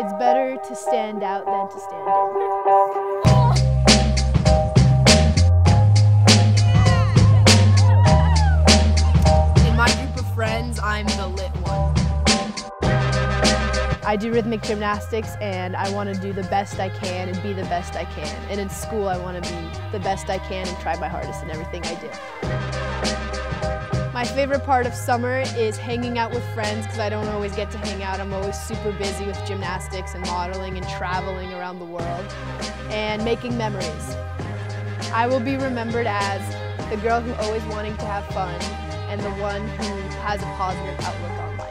It's better to stand out than to stand in. In my group of friends, I'm the lit one. I do rhythmic gymnastics and I want to do the best I can and be the best I can. And in school, I want to be the best I can and try my hardest in everything I do. My favorite part of summer is hanging out with friends because I don't always get to hang out. I'm always super busy with gymnastics and modeling and traveling around the world and making memories. I will be remembered as the girl who always wanting to have fun and the one who has a positive outlook on